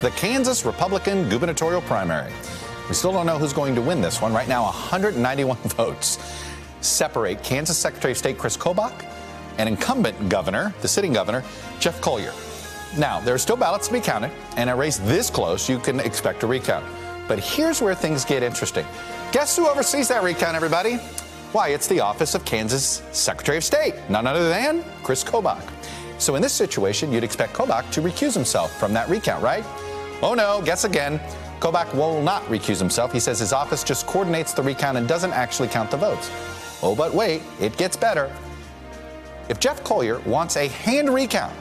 The Kansas Republican gubernatorial primary. We still don't know who's going to win this one. Right now, 191 votes separate Kansas Secretary of State Chris Kobach and incumbent governor, the sitting governor, Jeff Colyer. Now, there are still ballots to be counted, and a race this close, you can expect a recount. But here's where things get interesting. Guess who oversees that recount, everybody? Why, it's the office of Kansas Secretary of State, none other than Chris Kobach. So in this situation, you'd expect Kobach to recuse himself from that recount, right? Oh no, guess again. Kobach will not recuse himself. He says his office just coordinates the recount and doesn't actually count the votes. Oh, but wait, it gets better. If Jeff Colyer wants a hand recount,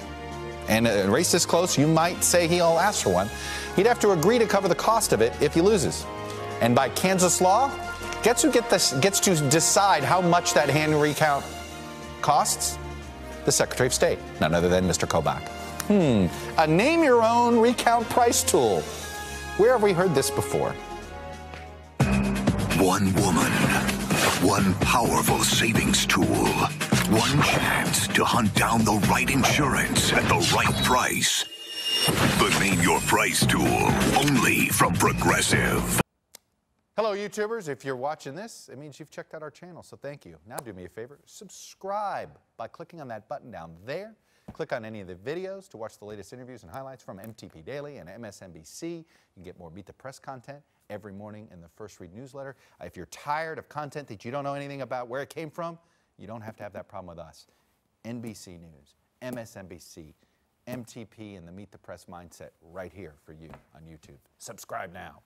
and a race this close, you might say he'll ask for one, he'd have to agree to cover the cost of it if he loses. And by Kansas law, gets who get this, gets to decide how much that hand recount costs? The Secretary of State, none other than Mr. Kobach. Hmm, a name your own recount price tool. Where have we heard this before? One woman, one powerful savings tool, one chance to hunt down the right insurance at the right price. The Name Your Price tool, only from Progressive. Hello, YouTubers. If you're watching this, it means you've checked out our channel, so thank you. Now do me a favor, subscribe by clicking on that button down there. Click on any of the videos to watch the latest interviews and highlights from MTP Daily and MSNBC. You can get more Meet the Press content every morning in the First Read newsletter. If you're tired of content that you don't know anything about where it came from, you don't have to have that problem with us. NBC News, MSNBC, MTP, and the Meet the Press mindset right here for you on YouTube. Subscribe now.